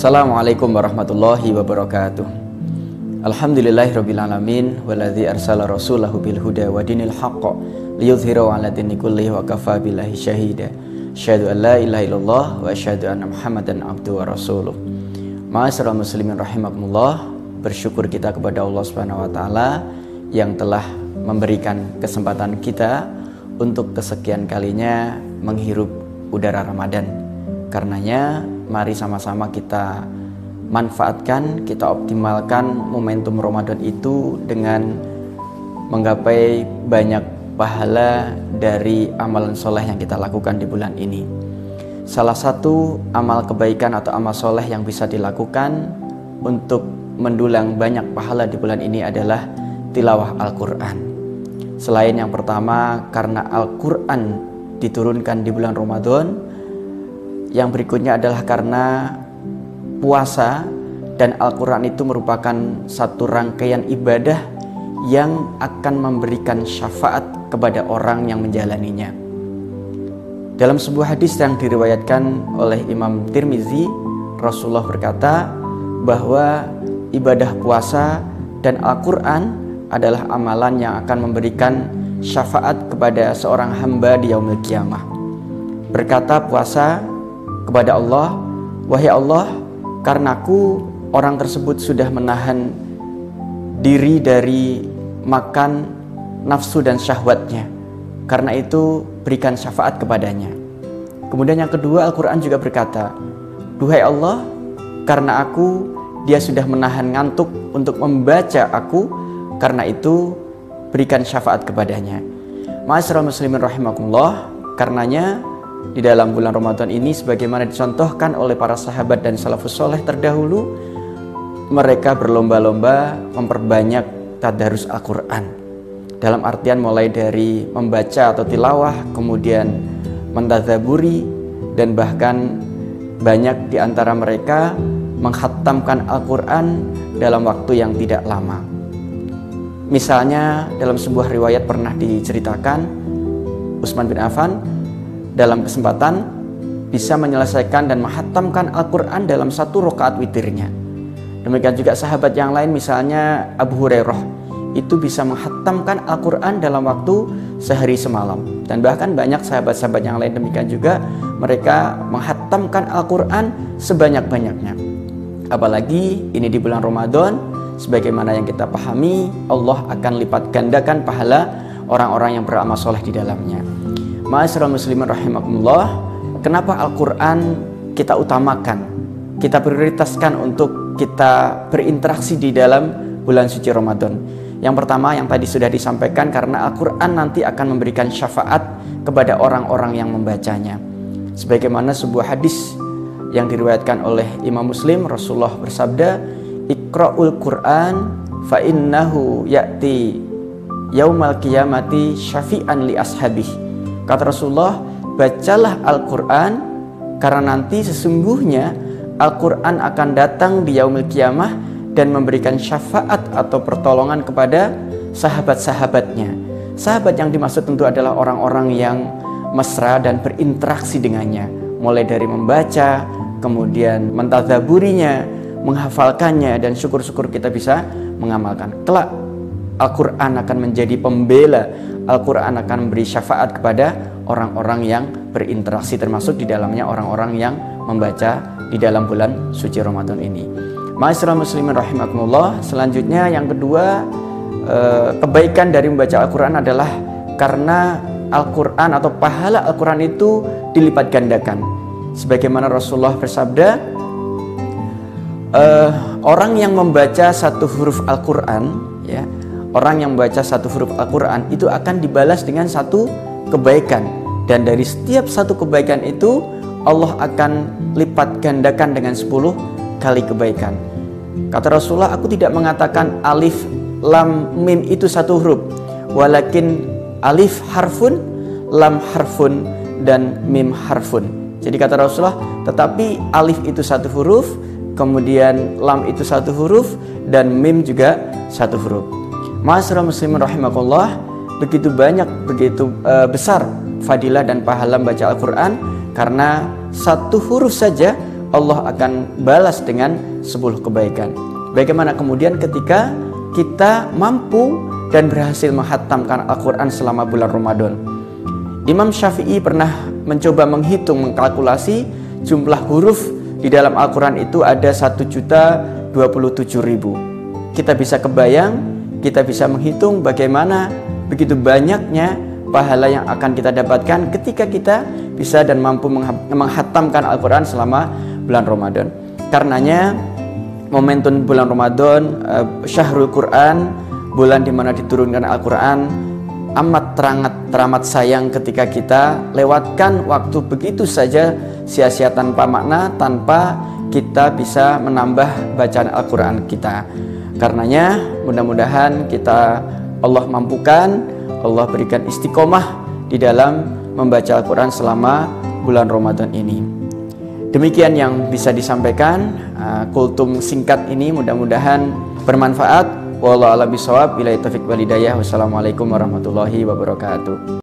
Assalamualaikum warahmatullahi wabarakatuh. Alhamdulillahirrabbilalamin Waladhi arsala rasulahu bil huda wa dinil haqqa Liyudhiraw ala dini wa kafa billahi syahida Asyhadu an la ilaha illallah wa asyhadu anna muhammadan abdu wa rasuluh. Ma'asyiral muslimin rahimakumullah Bersyukur kita kepada Allah subhanahu wa ta'ala Yang telah memberikan kesempatan kita Untuk kesekian kalinya menghirup udara Ramadan. Karenanya mari sama-sama kita manfaatkan, kita optimalkan momentum Ramadan itu dengan menggapai banyak pahala dari amalan soleh yang kita lakukan di bulan ini. Salah satu amal kebaikan atau amal soleh yang bisa dilakukan untuk mendulang banyak pahala di bulan ini adalah tilawah Al-Quran. Selain yang pertama, karena Al-Quran diturunkan di bulan Ramadan, yang berikutnya adalah karena puasa dan Al-Quran itu merupakan satu rangkaian ibadah yang akan memberikan syafaat kepada orang yang menjalaninya. Dalam sebuah hadis yang diriwayatkan oleh Imam Tirmizi, Rasulullah berkata bahwa ibadah puasa dan Al-Quran adalah amalan yang akan memberikan syafaat kepada seorang hamba di yaumil kiamah. Berkata puasa kepada Allah, "Wahai Allah, karenaku orang tersebut sudah menahan diri dari makan nafsu dan syahwatnya. Karena itu berikan syafaat kepadanya." Kemudian yang kedua Al-Qur'an juga berkata, "Duhai Allah, karena aku dia sudah menahan ngantuk untuk membaca aku, karena itu berikan syafaat kepadanya." Ma'asyiral muslimin rahimakumullah, karenanya di dalam bulan Ramadan ini sebagaimana dicontohkan oleh para sahabat dan salafus soleh terdahulu mereka berlomba-lomba memperbanyak tadarus Al-Quran. Dalam artian mulai dari membaca atau tilawah kemudian mentadaburi dan bahkan banyak di antara mereka menghatamkan Al-Quran dalam waktu yang tidak lama. Misalnya dalam sebuah riwayat pernah diceritakan Utsman bin Affan dalam kesempatan bisa menyelesaikan dan menghatamkan Al-Quran dalam satu rakaat witirnya. Demikian juga sahabat yang lain misalnya Abu Hurairah itu bisa menghatamkan Al-Quran dalam waktu sehari semalam. Dan bahkan banyak sahabat-sahabat yang lain demikian juga mereka menghatamkan Al-Quran sebanyak-banyaknya. Apalagi ini di bulan Ramadan, sebagaimana yang kita pahami, Allah akan lipat gandakan pahala orang-orang yang beramal soleh di dalamnya. Ma'asyiral muslimin rahimakumullah, kenapa Al-Qur'an kita utamakan? Kita prioritaskan untuk kita berinteraksi di dalam bulan suci Ramadan. Yang pertama yang tadi sudah disampaikan karena Al-Qur'an nanti akan memberikan syafaat kepada orang-orang yang membacanya. Sebagaimana sebuah hadis yang diriwayatkan oleh Imam Muslim, Rasulullah bersabda, "Iqra'ul Qur'an fa innahu ya'ti yaumal qiyamati syafi'an li ashabih." Kata Rasulullah, bacalah Al-Quran karena nanti sesungguhnya Al-Quran akan datang di yaumil kiamah dan memberikan syafaat atau pertolongan kepada sahabat-sahabatnya. Sahabat yang dimaksud tentu adalah orang-orang yang mesra dan berinteraksi dengannya. Mulai dari membaca, kemudian mentadaburinya, menghafalkannya, dan syukur-syukur kita bisa mengamalkan. Kelak Al-Quran akan menjadi pembela Al-Quran akan memberi syafaat kepada orang-orang yang berinteraksi termasuk di dalamnya orang-orang yang membaca di dalam bulan suci Ramadan ini. Ma'asyiral muslimin rahimakumullah. Selanjutnya yang kedua eh, kebaikan dari membaca Al-Quran adalah karena Al-Quran atau pahala Al-Quran itu dilipat gandakan. Sebagaimana Rasulullah bersabda, uh, orang yang membaca satu huruf Al-Quran, ya, orang yang membaca satu huruf Al-Quran itu akan dibalas dengan satu kebaikan. Dan dari setiap satu kebaikan itu Allah akan lipat gandakan dengan 10 kali kebaikan. Kata Rasulullah aku tidak mengatakan alif lam mim itu satu huruf. Walakin alif harfun lam harfun dan mim harfun. Jadi kata Rasulullah tetapi alif itu satu huruf kemudian lam itu satu huruf dan mim juga satu huruf Masyarakat muslimin rahimakumullah begitu banyak begitu uh, besar fadilah dan pahala membaca Al-Qur'an karena satu huruf saja Allah akan balas dengan 10 kebaikan. Bagaimana kemudian ketika kita mampu dan berhasil menghatamkan Al-Quran selama bulan Ramadan. Imam Syafi'i pernah mencoba menghitung, mengkalkulasi jumlah huruf di dalam Al-Quran itu ada 1 juta 27 ribu. Kita bisa kebayang, kita bisa menghitung bagaimana begitu banyaknya pahala yang akan kita dapatkan ketika kita bisa dan mampu menghatamkan Al-Quran selama bulan Ramadan. Karenanya momentum bulan Ramadan, uh, Syahrul Quran, bulan di mana diturunkan Al-Quran, amat terangat teramat sayang ketika kita lewatkan waktu begitu saja sia-sia tanpa makna, tanpa kita bisa menambah bacaan Al-Quran kita. Karenanya mudah-mudahan kita Allah mampukan, Allah berikan istiqomah di dalam membaca Al-Quran selama bulan Ramadan ini. Demikian yang bisa disampaikan uh, kultum singkat ini mudah-mudahan bermanfaat. Wallahu a'lam bishawab. Wassalamualaikum warahmatullahi wabarakatuh.